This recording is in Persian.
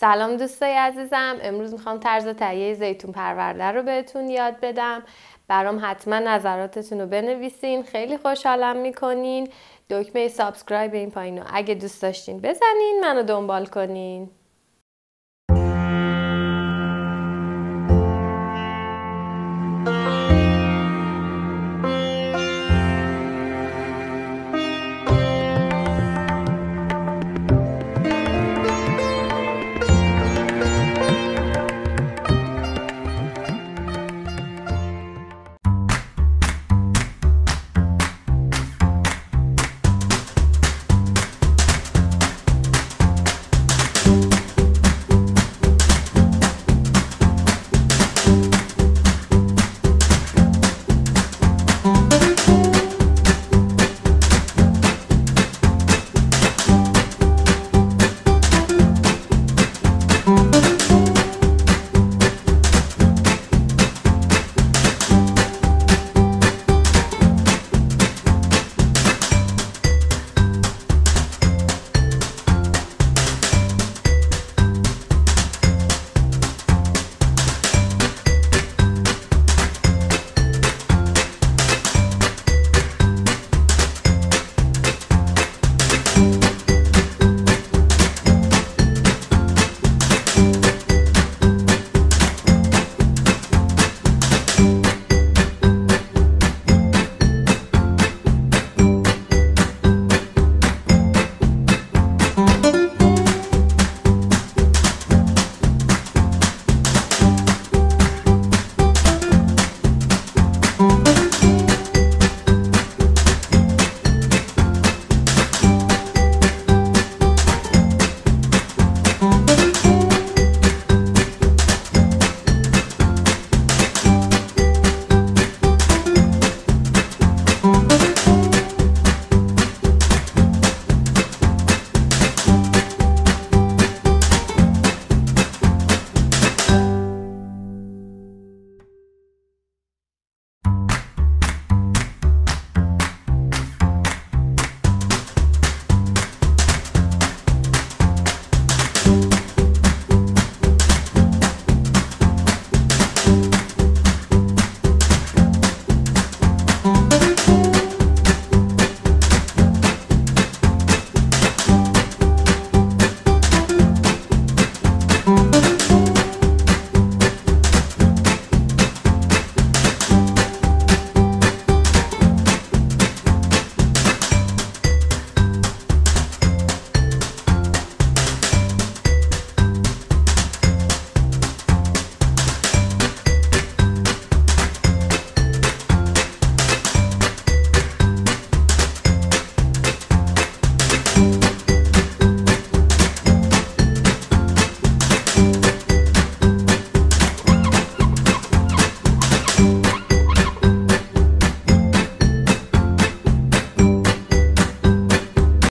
سلام دوستای عزیزم. امروز می‌خوام طرز تهیه زیتون پرورده رو بهتون یاد بدم. برام حتما نظراتتون رو بنویسین. خیلی خوشحالم می‌کنین. دکمه سابسکرایب این پایین رو اگه دوست داشتین بزنین منو دنبال کنین.